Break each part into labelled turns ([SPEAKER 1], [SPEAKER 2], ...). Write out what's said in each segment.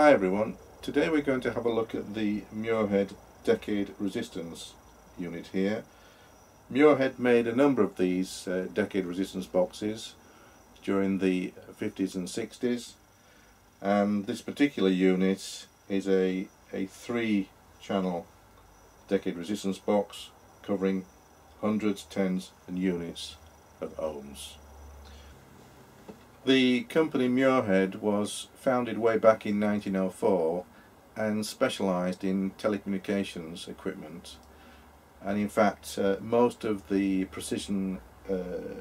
[SPEAKER 1] Hi everyone, today we're going to have a look at the Muirhead Decade Resistance unit here. Muirhead made a number of these uh, Decade Resistance boxes during the 50s and 60s and this particular unit is a, a three channel Decade Resistance box covering hundreds, tens and units of ohms. The company Muirhead was founded way back in 1904 and specialised in telecommunications equipment and in fact uh, most of the precision uh,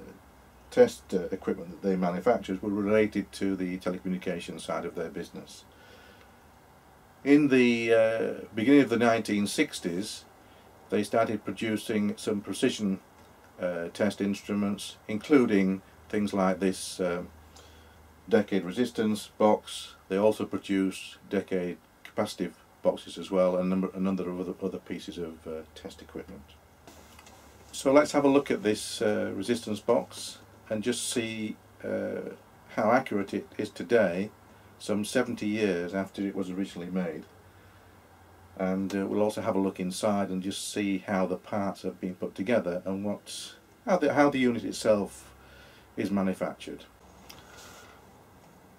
[SPEAKER 1] test uh, equipment that they manufactured were related to the telecommunications side of their business. In the uh, beginning of the 1960s they started producing some precision uh, test instruments including things like this um, decade resistance box. They also produce decade capacitive boxes as well and number, a number of other, other pieces of uh, test equipment. So let's have a look at this uh, resistance box and just see uh, how accurate it is today some 70 years after it was originally made and uh, we'll also have a look inside and just see how the parts have been put together and what how the, how the unit itself is manufactured.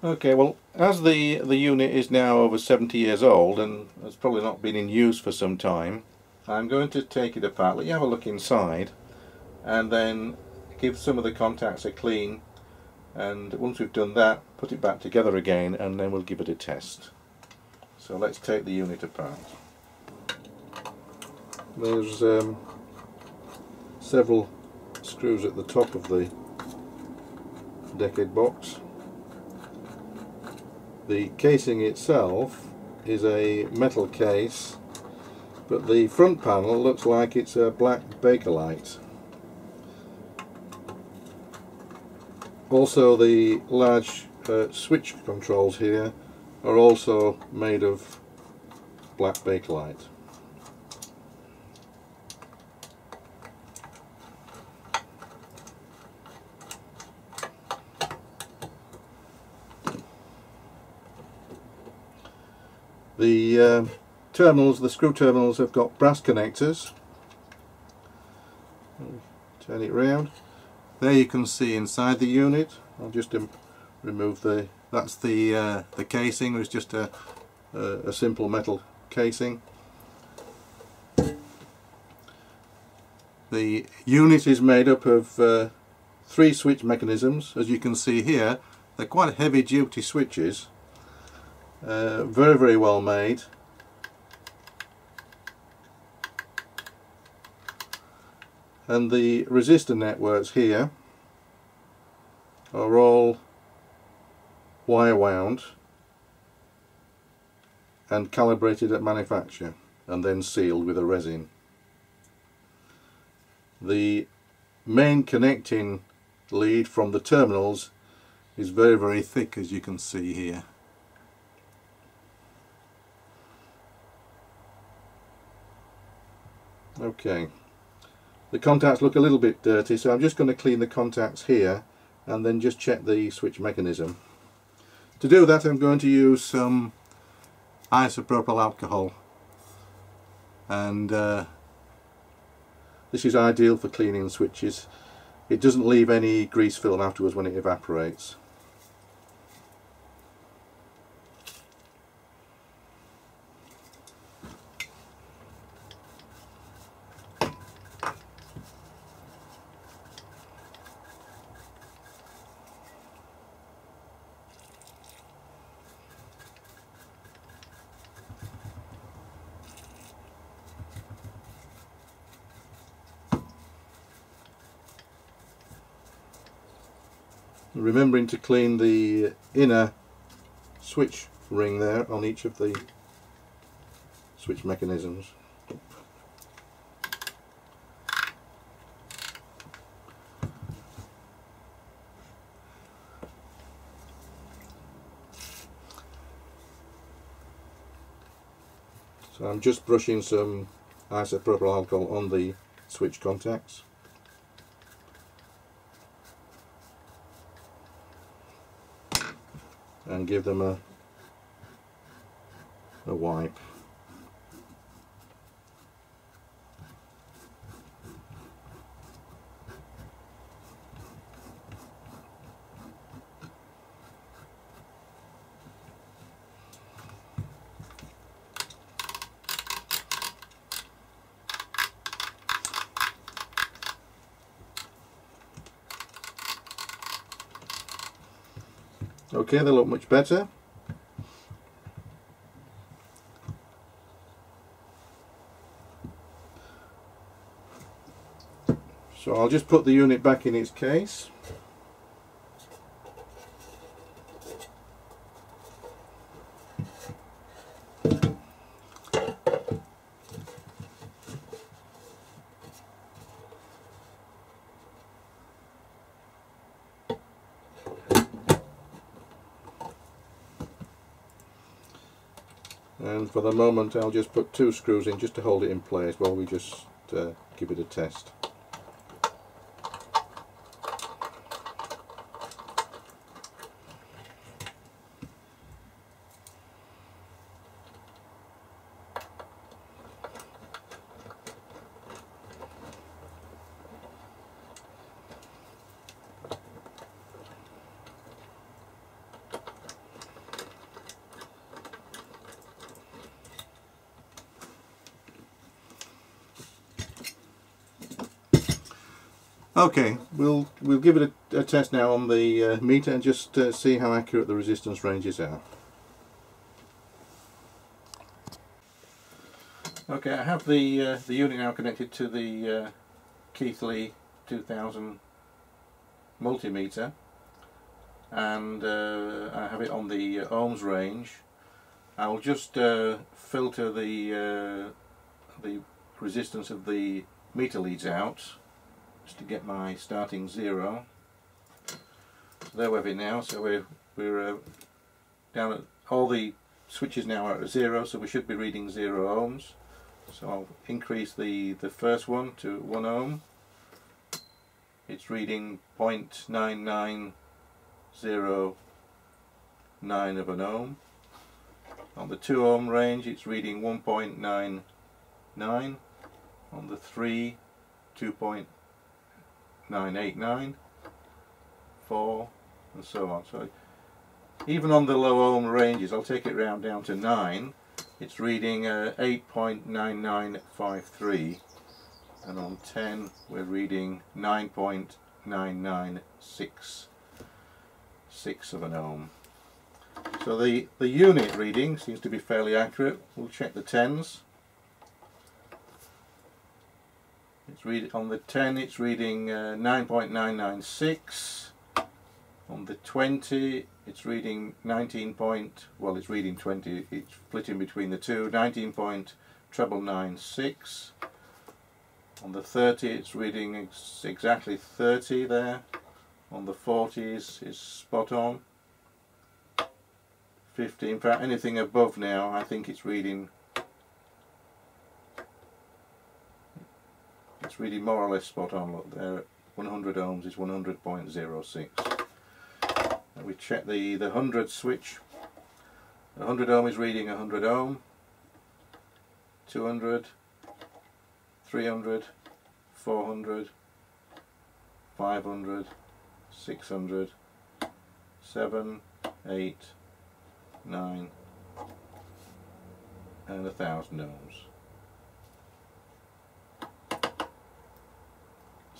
[SPEAKER 1] Okay, well, as the, the unit is now over 70 years old and has probably not been in use for some time, I'm going to take it apart, let you have a look inside, and then give some of the contacts a clean, and once we've done that, put it back together again, and then we'll give it a test. So let's take the unit apart. There's um, several screws at the top of the decade box the casing itself is a metal case but the front panel looks like it's a black Bakelite. Also the large uh, switch controls here are also made of black Bakelite. The uh, terminals, the screw terminals have got brass connectors. Turn it round. There you can see inside the unit. I'll just remove the, that's the, uh, the casing, it's just a, a, a simple metal casing. The unit is made up of uh, three switch mechanisms. As you can see here, they're quite heavy duty switches uh, very, very well made. And the resistor networks here are all wire wound and calibrated at manufacture and then sealed with a resin. The main connecting lead from the terminals is very very thick as you can see here. Okay, the contacts look a little bit dirty so I'm just going to clean the contacts here and then just check the switch mechanism. To do that I'm going to use some isopropyl alcohol and uh, this is ideal for cleaning switches. It doesn't leave any grease film afterwards when it evaporates. Remembering to clean the inner switch ring there on each of the switch mechanisms. So I'm just brushing some isopropyl alcohol on the switch contacts. give them a a wipe. Okay, they look much better. So I'll just put the unit back in its case. And for the moment I'll just put two screws in just to hold it in place while we just uh, give it a test. Okay, we'll we'll give it a, a test now on the uh, meter and just uh, see how accurate the resistance ranges are. Okay, I have the uh, the unit now connected to the uh, Keithley 2000 multimeter, and uh, I have it on the uh, ohms range. I'll just filter the the resistance of the meter leads out just to get my starting zero. So there we have it now, so we're, we're uh, down at all the switches now are at zero, so we should be reading zero ohms. So I'll increase the, the first one to one ohm. It's reading 0.9909 of an ohm. On the 2 ohm range it's reading 1.99. On the 3, 2.99. 989, 4 and so on. So even on the low ohm ranges, I'll take it round down to 9, it's reading uh, 8.9953 and on 10 we're reading 9.9966 of an ohm. So the, the unit reading seems to be fairly accurate. We'll check the tens. It's on the 10 it's reading uh, 9.996 on the 20 it's reading 19 point well it's reading 20 it's splitting between the two 19 point treble 96 on the 30 it's reading ex exactly 30 there. On the 40s is spot on. 50 in fact anything above now I think it's reading it's really more or less spot on. Look there 100 ohms is 100.06 and we check the the 100 switch. 100 ohm is reading 100 ohm. 200 300 400 500 600 7 8 9 and a thousand ohms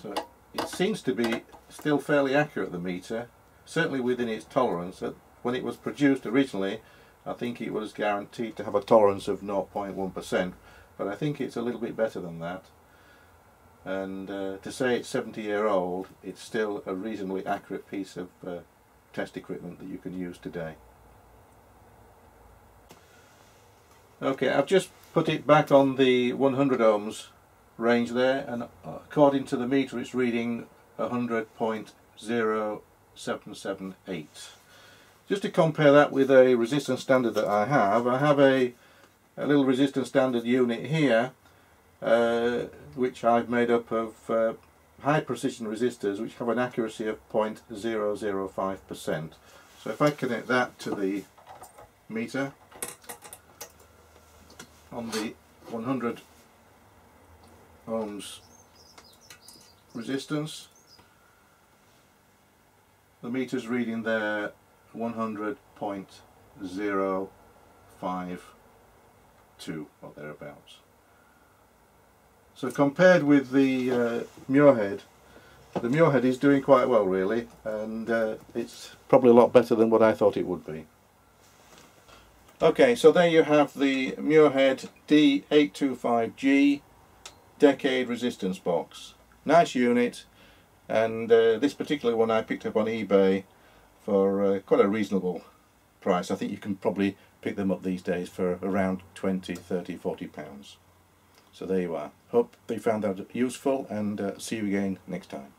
[SPEAKER 1] So it seems to be still fairly accurate, the meter, certainly within its tolerance. When it was produced originally, I think it was guaranteed to have a tolerance of 0.1%, but I think it's a little bit better than that. And uh, to say it's 70 year old, it's still a reasonably accurate piece of uh, test equipment that you can use today. Okay, I've just put it back on the 100 ohms range there and according to the meter it's reading 100.0778 just to compare that with a resistance standard that I have I have a, a little resistance standard unit here uh, which I've made up of uh, high precision resistors which have an accuracy of 0.005% so if I connect that to the meter on the 100 ohms resistance. The meter's reading there 100.052 or thereabouts. So compared with the uh, Muirhead, the Muirhead is doing quite well really and uh, it's probably a lot better than what I thought it would be. Okay, so there you have the Muirhead D825G Decade Resistance Box. Nice unit and uh, this particular one I picked up on eBay for uh, quite a reasonable price. I think you can probably pick them up these days for around 20, 30, 40 pounds. So there you are. Hope they found that useful and uh, see you again next time.